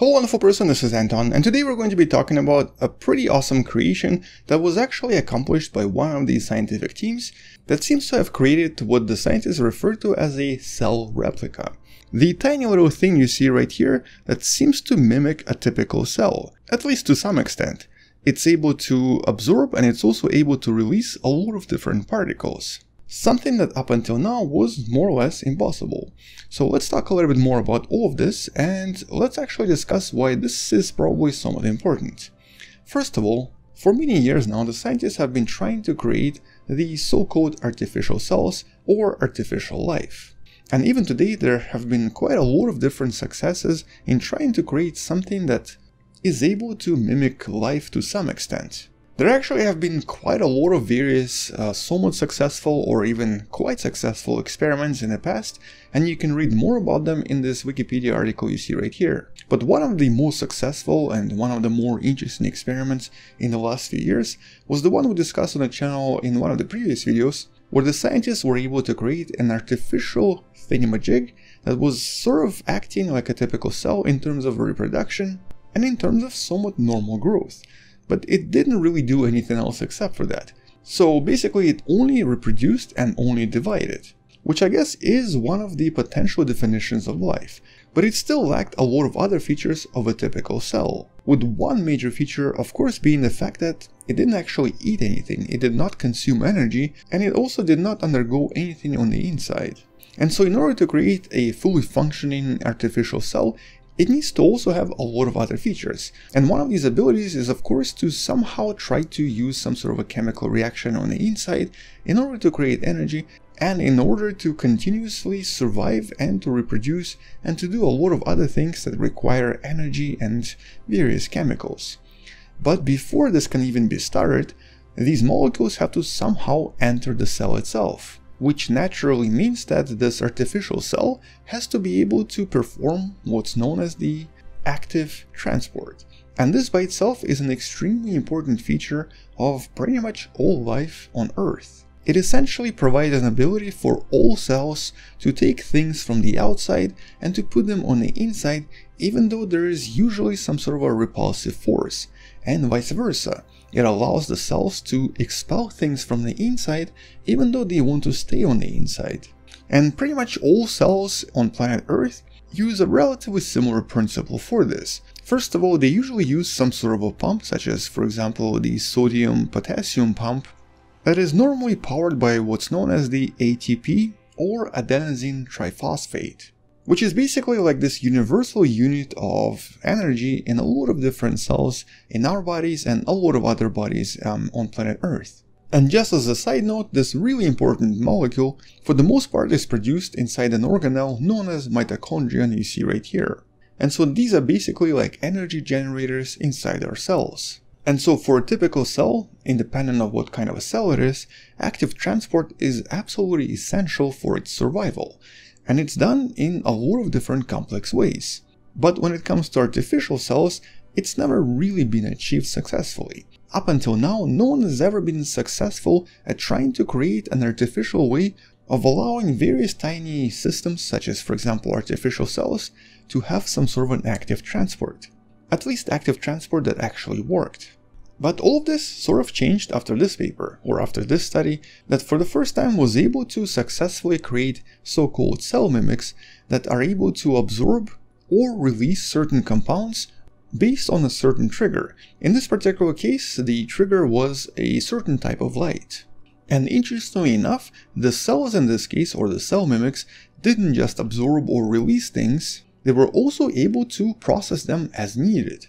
Hello wonderful person, this is Anton, and today we're going to be talking about a pretty awesome creation that was actually accomplished by one of these scientific teams that seems to have created what the scientists refer to as a cell replica. The tiny little thing you see right here that seems to mimic a typical cell, at least to some extent. It's able to absorb and it's also able to release a lot of different particles. Something that up until now was more or less impossible. So let's talk a little bit more about all of this and let's actually discuss why this is probably somewhat important. First of all, for many years now the scientists have been trying to create these so-called artificial cells or artificial life. And even today there have been quite a lot of different successes in trying to create something that is able to mimic life to some extent. There actually have been quite a lot of various uh, somewhat successful or even quite successful experiments in the past, and you can read more about them in this Wikipedia article you see right here. But one of the most successful and one of the more interesting experiments in the last few years was the one we discussed on the channel in one of the previous videos, where the scientists were able to create an artificial thingamajig that was sort of acting like a typical cell in terms of reproduction and in terms of somewhat normal growth but it didn't really do anything else except for that. So basically it only reproduced and only divided, which I guess is one of the potential definitions of life, but it still lacked a lot of other features of a typical cell, with one major feature of course being the fact that it didn't actually eat anything, it did not consume energy, and it also did not undergo anything on the inside. And so in order to create a fully functioning artificial cell, it needs to also have a lot of other features. And one of these abilities is of course to somehow try to use some sort of a chemical reaction on the inside in order to create energy and in order to continuously survive and to reproduce and to do a lot of other things that require energy and various chemicals. But before this can even be started, these molecules have to somehow enter the cell itself which naturally means that this artificial cell has to be able to perform what's known as the active transport. And this by itself is an extremely important feature of pretty much all life on Earth. It essentially provides an ability for all cells to take things from the outside and to put them on the inside even though there is usually some sort of a repulsive force, and vice versa. It allows the cells to expel things from the inside even though they want to stay on the inside. And pretty much all cells on planet Earth use a relatively similar principle for this. First of all, they usually use some sort of a pump, such as for example the sodium-potassium pump, that is normally powered by what's known as the ATP or adenosine triphosphate which is basically like this universal unit of energy in a lot of different cells in our bodies and a lot of other bodies um, on planet Earth. And just as a side note, this really important molecule, for the most part, is produced inside an organelle known as mitochondria you see right here. And so these are basically like energy generators inside our cells. And so for a typical cell, independent of what kind of a cell it is, active transport is absolutely essential for its survival and it's done in a lot of different complex ways. But when it comes to artificial cells, it's never really been achieved successfully. Up until now, no one has ever been successful at trying to create an artificial way of allowing various tiny systems, such as for example artificial cells, to have some sort of an active transport. At least active transport that actually worked. But all of this sort of changed after this paper, or after this study, that for the first time was able to successfully create so-called cell mimics that are able to absorb or release certain compounds based on a certain trigger. In this particular case, the trigger was a certain type of light. And interestingly enough, the cells in this case, or the cell mimics, didn't just absorb or release things, they were also able to process them as needed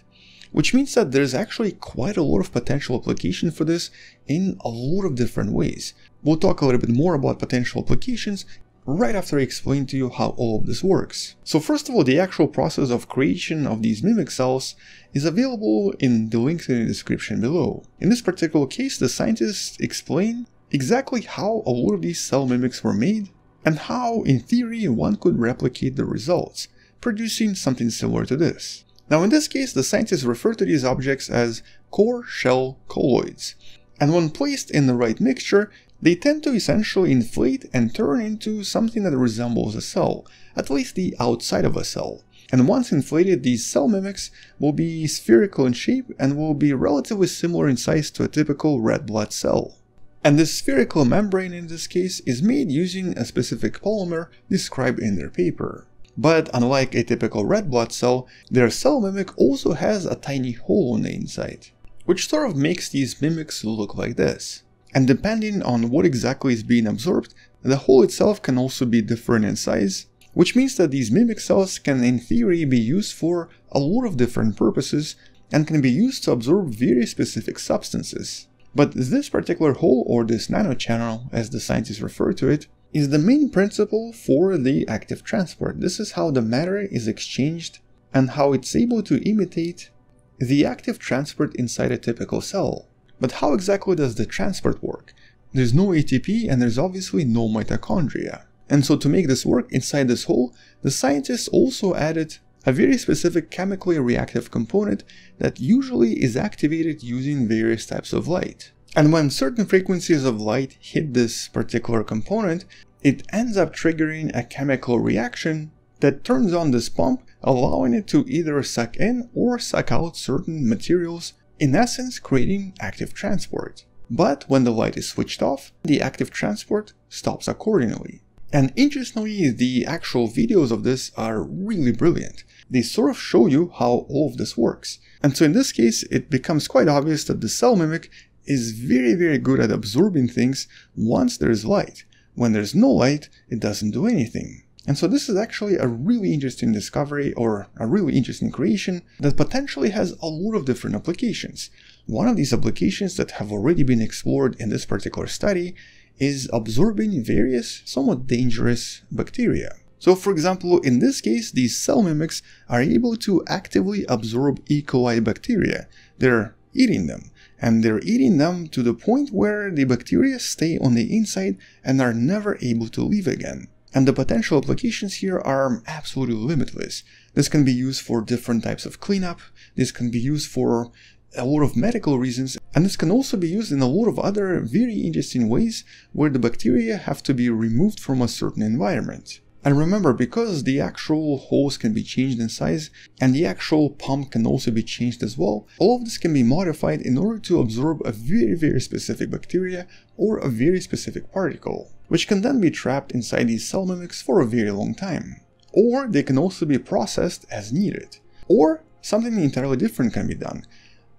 which means that there's actually quite a lot of potential application for this in a lot of different ways. We'll talk a little bit more about potential applications right after I explain to you how all of this works. So first of all, the actual process of creation of these mimic cells is available in the link in the description below. In this particular case, the scientists explain exactly how a lot of these cell mimics were made and how, in theory, one could replicate the results, producing something similar to this. Now in this case, the scientists refer to these objects as core shell colloids, and when placed in the right mixture, they tend to essentially inflate and turn into something that resembles a cell, at least the outside of a cell. And once inflated, these cell mimics will be spherical in shape and will be relatively similar in size to a typical red blood cell. And this spherical membrane in this case is made using a specific polymer described in their paper. But unlike a typical red blood cell, their cell mimic also has a tiny hole on the inside, which sort of makes these mimics look like this. And depending on what exactly is being absorbed, the hole itself can also be different in size, which means that these mimic cells can in theory be used for a lot of different purposes and can be used to absorb very specific substances. But this particular hole, or this nanochannel as the scientists refer to it, is the main principle for the active transport. This is how the matter is exchanged and how it's able to imitate the active transport inside a typical cell. But how exactly does the transport work? There's no ATP and there's obviously no mitochondria. And so to make this work inside this hole, the scientists also added a very specific chemically reactive component that usually is activated using various types of light. And when certain frequencies of light hit this particular component, it ends up triggering a chemical reaction that turns on this pump, allowing it to either suck in or suck out certain materials in essence creating active transport. But when the light is switched off, the active transport stops accordingly. And interestingly, the actual videos of this are really brilliant. They sort of show you how all of this works. And so in this case, it becomes quite obvious that the cell mimic is very very good at absorbing things once there's light. When there's no light, it doesn't do anything. And so this is actually a really interesting discovery or a really interesting creation that potentially has a lot of different applications. One of these applications that have already been explored in this particular study is absorbing various somewhat dangerous bacteria. So for example, in this case, these cell mimics are able to actively absorb E. coli bacteria. They're eating them and they're eating them to the point where the bacteria stay on the inside and are never able to leave again. And the potential applications here are absolutely limitless. This can be used for different types of cleanup, this can be used for a lot of medical reasons, and this can also be used in a lot of other very interesting ways where the bacteria have to be removed from a certain environment. And remember, because the actual hose can be changed in size and the actual pump can also be changed as well, all of this can be modified in order to absorb a very very specific bacteria or a very specific particle, which can then be trapped inside these cell mimics for a very long time. Or they can also be processed as needed. Or something entirely different can be done.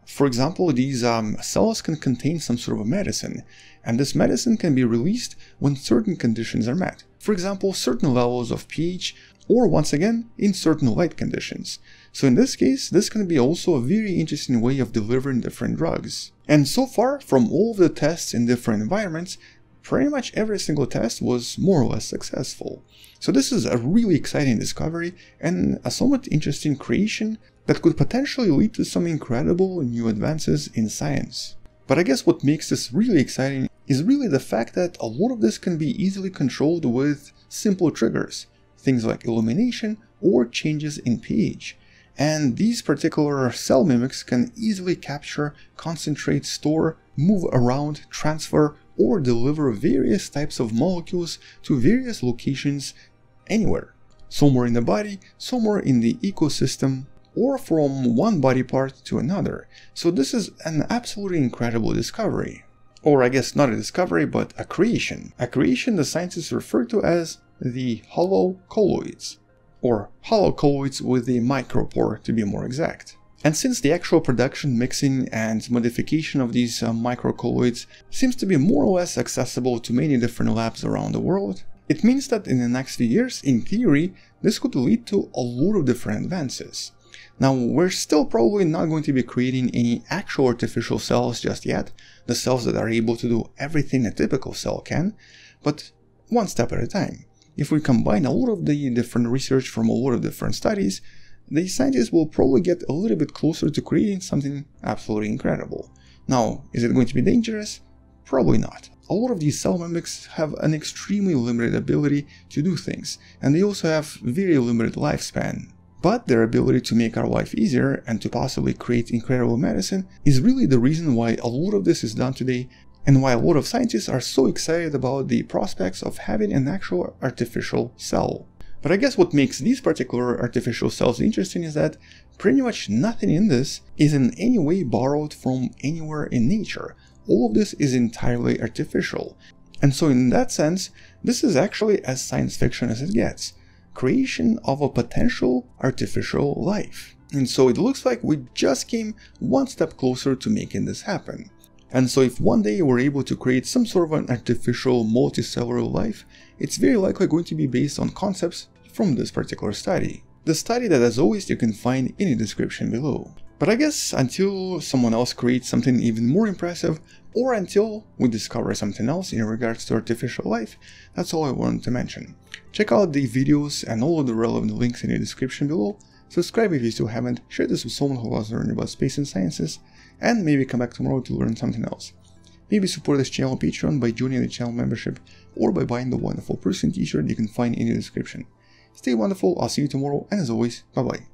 For example, these um, cells can contain some sort of a medicine, and this medicine can be released when certain conditions are met. For example, certain levels of pH, or once again, in certain light conditions. So in this case, this can be also a very interesting way of delivering different drugs. And so far, from all of the tests in different environments, pretty much every single test was more or less successful. So this is a really exciting discovery and a somewhat interesting creation that could potentially lead to some incredible new advances in science. But I guess what makes this really exciting is really the fact that a lot of this can be easily controlled with simple triggers, things like illumination or changes in pH. And these particular cell mimics can easily capture, concentrate, store, move around, transfer, or deliver various types of molecules to various locations anywhere. Somewhere in the body, somewhere in the ecosystem, or from one body part to another. So this is an absolutely incredible discovery. Or I guess not a discovery, but a creation. A creation the scientists refer to as the hollow colloids, or hollow colloids with a micropore to be more exact. And since the actual production, mixing, and modification of these uh, microcolloids seems to be more or less accessible to many different labs around the world, it means that in the next few years, in theory, this could lead to a lot of different advances. Now, we're still probably not going to be creating any actual artificial cells just yet, the cells that are able to do everything a typical cell can, but one step at a time. If we combine a lot of the different research from a lot of different studies, the scientists will probably get a little bit closer to creating something absolutely incredible. Now, is it going to be dangerous? Probably not. A lot of these cell mimics have an extremely limited ability to do things, and they also have very limited lifespan, but their ability to make our life easier and to possibly create incredible medicine is really the reason why a lot of this is done today and why a lot of scientists are so excited about the prospects of having an actual artificial cell. But I guess what makes these particular artificial cells interesting is that pretty much nothing in this is in any way borrowed from anywhere in nature. All of this is entirely artificial. And so in that sense, this is actually as science fiction as it gets. Creation of a potential artificial life. And so it looks like we just came one step closer to making this happen. And so if one day we're able to create some sort of an artificial multicellular life, it's very likely going to be based on concepts from this particular study. The study that as always you can find in the description below. But I guess until someone else creates something even more impressive, or until we discover something else in regards to artificial life, that's all I wanted to mention. Check out the videos and all of the relevant links in the description below, subscribe if you still haven't, share this with someone who loves learning about space and sciences, and maybe come back tomorrow to learn something else. Maybe support this channel on Patreon by joining the channel membership or by buying the wonderful person t-shirt you can find in the description. Stay wonderful, I'll see you tomorrow, and as always, bye bye.